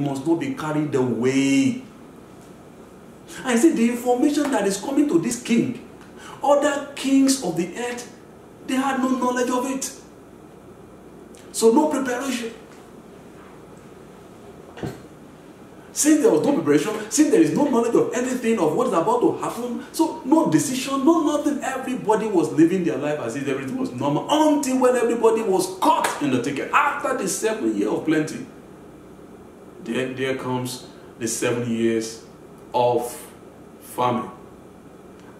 must not be carried away. And see, the information that is coming to this king, other kings of the earth, they had no knowledge of it. So, no preparation. Since there was no preparation, since there is no knowledge of anything of what is about to happen, so no decision, no nothing. Everybody was living their life as if everything was normal until when everybody was caught in the ticket. After the seven year of plenty, then there comes the seven years of famine.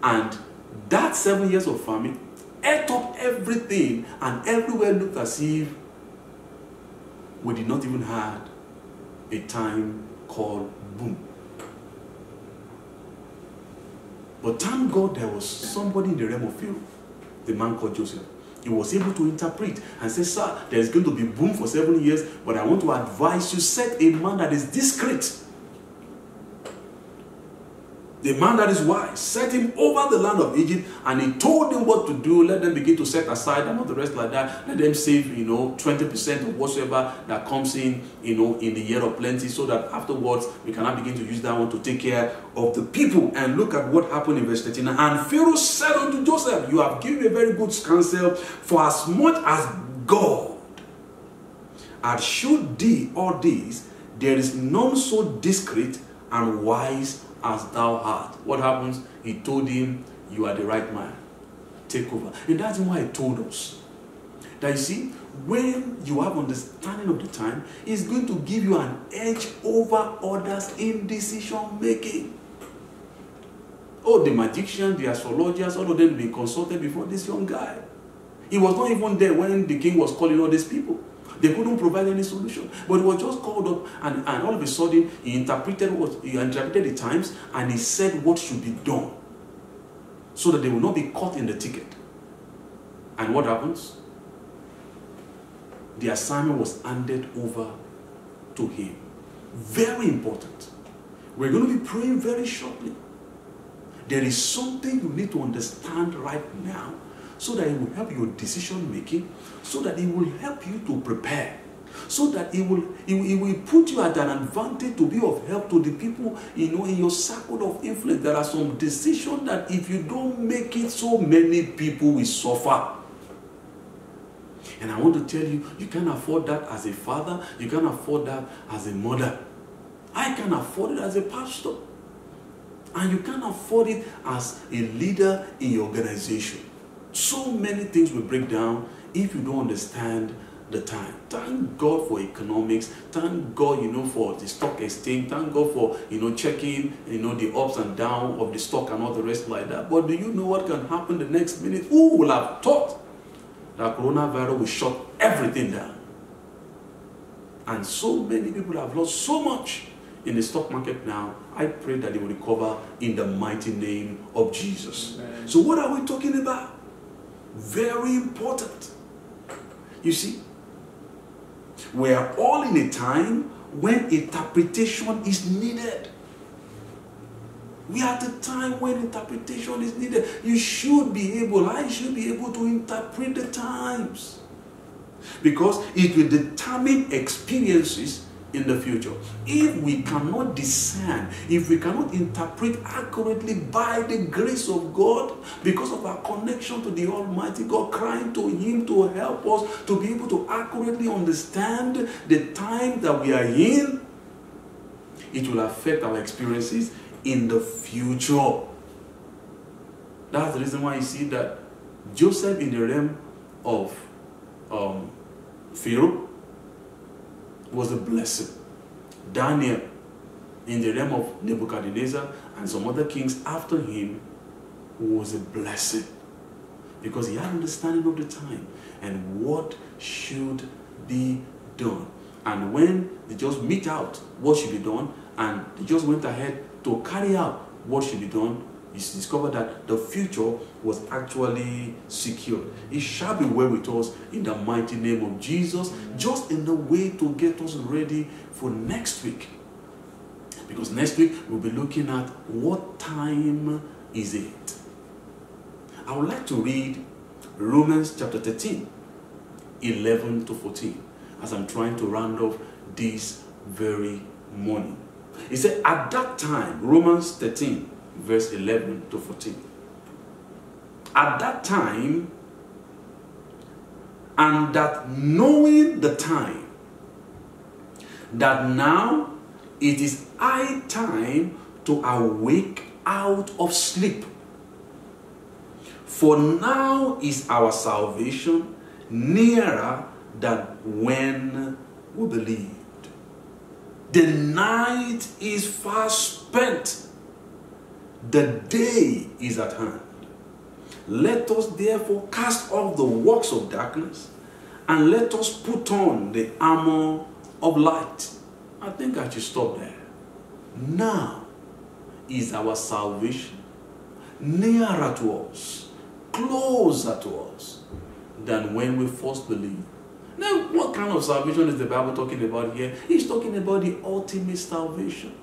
And that seven years of famine ate up everything, and everywhere looked as if we did not even have a time called boom. But thank God there was somebody in the realm of you, the man called Joseph. He was able to interpret and say, Sir, there's going to be boom for seven years, but I want to advise you set a man that is discreet the man that is wise set him over the land of Egypt and he told him what to do. Let them begin to set aside and all the rest like that. Let them save, you know, 20% of whatsoever that comes in, you know, in the year of plenty so that afterwards we cannot begin to use that one to take care of the people. And look at what happened in verse 13. And Pharaoh said unto Joseph, You have given a very good counsel, for as much as God had showed thee all this, there is none so discreet and wise as thou art. What happens? He told him, You are the right man. Take over. And that's why he told us that you see, when you have understanding of the time, it's going to give you an edge over others in decision making. Oh, the magicians, the astrologers, all of them being consulted before this young guy. He was not even there when the king was calling all these people. They couldn't provide any solution. But he was just called up and, and all of a sudden he interpreted what he interpreted the times and he said what should be done. So that they will not be caught in the ticket. And what happens? The assignment was handed over to him. Very important. We're going to be praying very shortly. There is something you need to understand right now so that it will help your decision making, so that it will help you to prepare, so that it will, it it will put you at an advantage to be of help to the people you know in your circle of influence. There are some decisions that if you don't make it, so many people will suffer. And I want to tell you, you can't afford that as a father, you can't afford that as a mother. I can afford it as a pastor. And you can't afford it as a leader in your organization. So many things will break down if you don't understand the time. Thank God for economics. Thank God, you know, for the stock exchange. Thank God for, you know, checking, you know, the ups and downs of the stock and all the rest like that. But do you know what can happen the next minute? Who will have thought that coronavirus will shut everything down? And so many people have lost so much in the stock market now. I pray that they will recover in the mighty name of Jesus. Amen. So what are we talking about? Very important. You see, we are all in a time when interpretation is needed. We are at a time when interpretation is needed. You should be able, I should be able to interpret the times. Because it will determine experiences in the future. If we cannot discern, if we cannot interpret accurately by the grace of God, because of our connection to the Almighty God, crying to Him to help us to be able to accurately understand the time that we are in, it will affect our experiences in the future. That's the reason why you see that Joseph in the realm of um, Pharaoh was a blessing. Daniel, in the realm of Nebuchadnezzar and some other kings after him, was a blessing because he had understanding of the time and what should be done. And when they just meet out what should be done, and they just went ahead to carry out what should be done, you discovered that the future was actually secured. It shall be well with us in the mighty name of Jesus, just in the way to get us ready for next week. Because next week we'll be looking at what time is it. I would like to read Romans chapter 13, 11 to 14, as I'm trying to round off this very morning. He said, At that time, Romans 13, verse 11 to 14. At that time, and that knowing the time, that now it is high time to awake out of sleep. For now is our salvation nearer than when we believed. The night is fast spent, the day is at hand. Let us therefore cast off the works of darkness and let us put on the armor of light. I think I should stop there. Now is our salvation nearer to us, closer to us than when we first believed. Now, what kind of salvation is the Bible talking about here? He's talking about the ultimate salvation.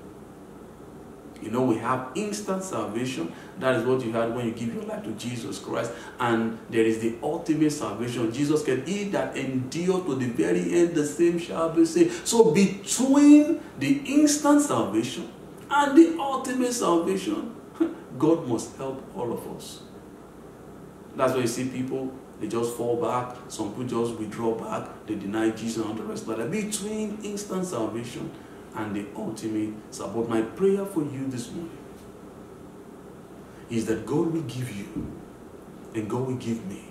You know, we have instant salvation. That is what you had when you give your life to Jesus Christ. And there is the ultimate salvation. Jesus can He that endure to the very end, the same shall be saved. So between the instant salvation and the ultimate salvation, God must help all of us. That's why you see people they just fall back. Some people just withdraw back. They deny Jesus and the rest that. Between instant salvation and the ultimate support, my prayer for you this morning is that God will give you and God will give me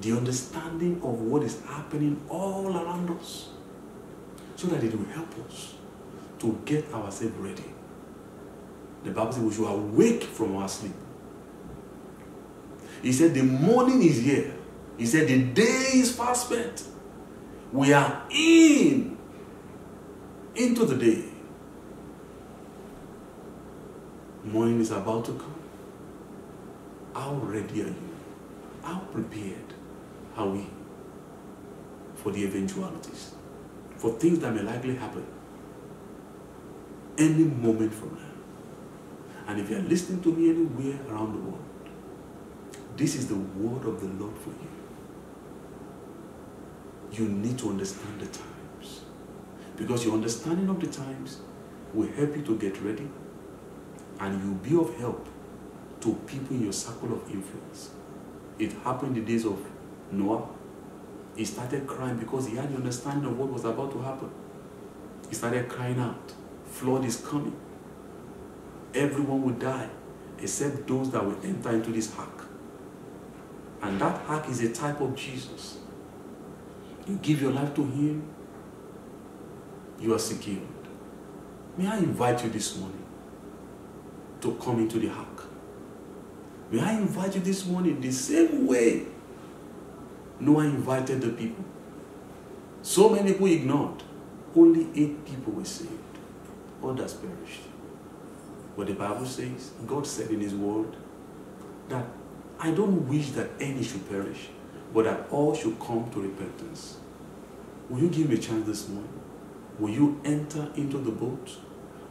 the understanding of what is happening all around us so that it will help us to get ourselves ready. The Bible says we should awake from our sleep. He said, The morning is here. He said, The day is fast spent. We are in into the day. Morning is about to come. How ready are you? How prepared are we for the eventualities? For things that may likely happen any moment from now. And if you are listening to me anywhere around the world, this is the word of the Lord for you you need to understand the times. Because your understanding of the times will help you to get ready and you'll be of help to people in your circle of influence. It happened in the days of Noah. He started crying because he had the understanding of what was about to happen. He started crying out, flood is coming. Everyone will die except those that will enter into this ark. And that ark is a type of Jesus. You give your life to Him, you are secured. May I invite you this morning to come into the ark? May I invite you this morning the same way Noah invited the people? So many people ignored. Only eight people were saved. Others perished. But the Bible says, God said in His Word, that I don't wish that any should perish, but that all should come to repentance. Will you give me a chance this morning? Will you enter into the boat?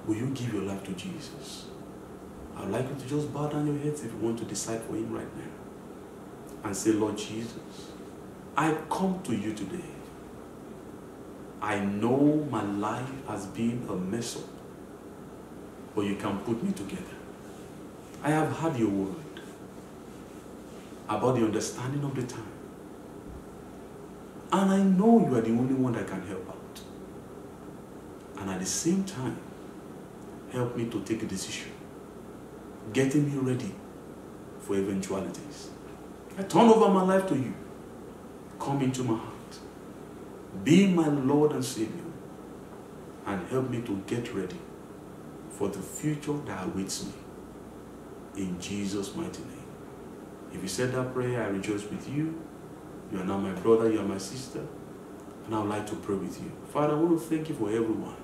Will you give your life to Jesus? I'd like you to just bow down your heads if you want to decide for Him right now. And say, Lord Jesus, I come to you today. I know my life has been a mess up, but you can put me together. I have had your word about the understanding of the time. And I know you are the only one that can help out. And at the same time, help me to take a decision, getting me ready for eventualities. I turn over my life to you. Come into my heart. Be my Lord and Savior. And help me to get ready for the future that awaits me. In Jesus' mighty name. If you said that prayer, I rejoice with you. You are now my brother, you are my sister. And I would like to pray with you. Father, I want to thank you for everyone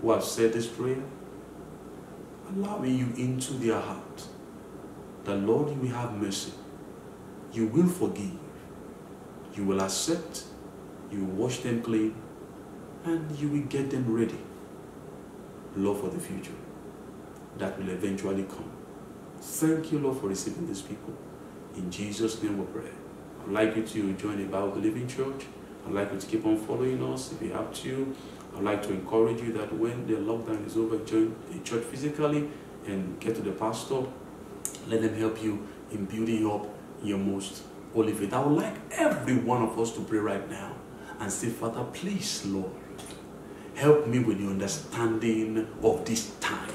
who have said this prayer, allowing you into their heart. The Lord, you will have mercy. You will forgive. You will accept. You will wash them clean. And you will get them ready. Lord, for the future that will eventually come. Thank you, Lord, for receiving these people. In Jesus' name we pray. I'd like you to join the Bible Living Church. I'd like you to keep on following us if you have to. I'd like to encourage you that when the lockdown is over, join a church physically and get to the pastor. Let them help you in building up your most holy faith. I would like every one of us to pray right now and say, Father, please, Lord, help me with the understanding of this time.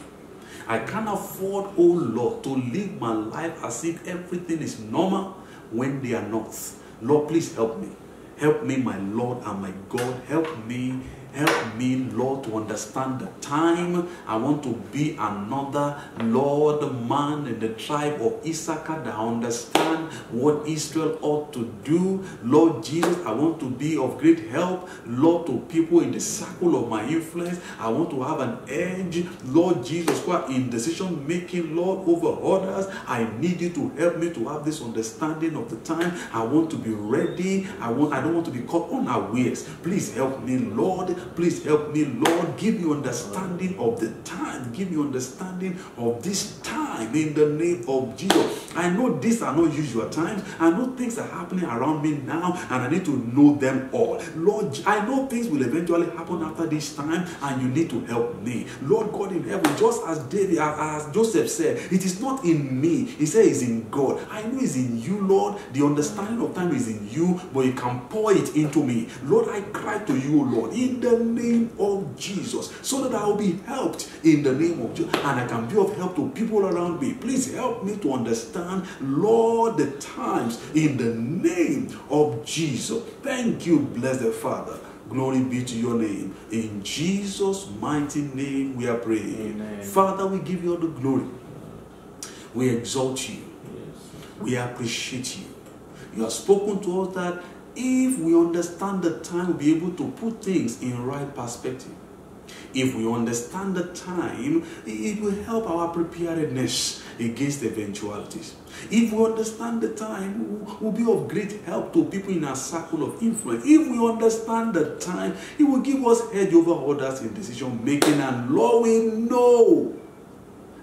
I can't afford, oh Lord, to live my life as if everything is normal when they are not. Lord, please help me. Help me, my Lord and my God. Help me Help me, Lord, to understand the time. I want to be another Lord man in the tribe of Issachar that understand what Israel ought to do. Lord Jesus, I want to be of great help, Lord, to people in the circle of my influence. I want to have an edge, Lord Jesus, in decision making, Lord, over others. I need you to help me to have this understanding of the time. I want to be ready. I want. I don't want to be caught unawares. Please help me, Lord. Please help me, Lord. Give me understanding of the time. Give me understanding of this time in the name of Jesus. I know these are not usual times. I know things are happening around me now and I need to know them all. Lord, I know things will eventually happen after this time and you need to help me. Lord God in heaven, just as David, as Joseph said, it is not in me. He said it's in God. I know it's in you, Lord. The understanding of time is in you, but you can pour it into me. Lord, I cry to you, Lord, in the name of Jesus, so that I will be helped in the name of Jesus and I can be of help to people around me. Please help me to understand, Lord, the times in the name of Jesus. Thank you, blessed the Father. Glory be to your name. In Jesus' mighty name we are praying. Amen. Father, we give you all the glory. We exalt you. Yes. We appreciate you. You have spoken to us that if we understand the time, we'll be able to put things in right perspective. If we understand the time, it will help our preparedness against eventualities. If we understand the time, will be of great help to people in our circle of influence. If we understand the time, it will give us edge over others in decision making. And Lord, we know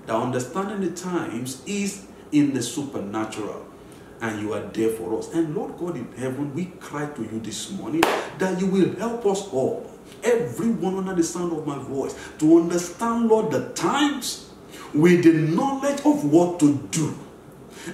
that understanding the times is in the supernatural and you are there for us. And Lord God in heaven, we cry to you this morning that you will help us all, everyone under the sound of my voice, to understand, Lord, the times with the knowledge of what to do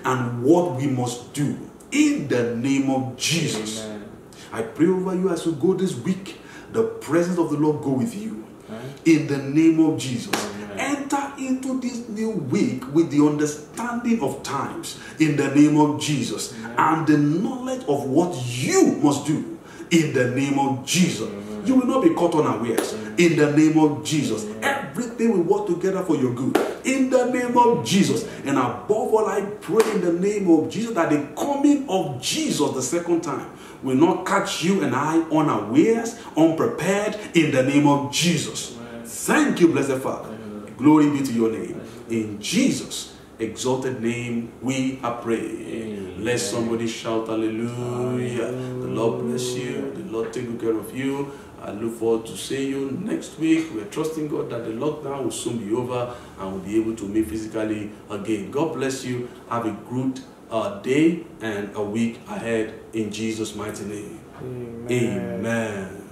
and what we must do in the name of Jesus. Amen. I pray over you as you go this week, the presence of the Lord go with you Amen. in the name of Jesus. Amen. Enter into this new week with the understanding of times in the name of Jesus and the knowledge of what you must do in the name of Jesus. You will not be caught unawares in the name of Jesus. Everything will work together for your good in the name of Jesus. And above all, I pray in the name of Jesus that the coming of Jesus the second time will not catch you and I unawares, unprepared in the name of Jesus. Thank you, blessed Father. Glory be to your name. In Jesus' exalted name, we are praying. Let somebody shout hallelujah. The Lord bless you. The Lord take good care of you. I look forward to seeing you next week. We're trusting God that the lockdown will soon be over and we'll be able to meet physically again. God bless you. Have a good uh, day and a week ahead in Jesus' mighty name. Amen. Amen.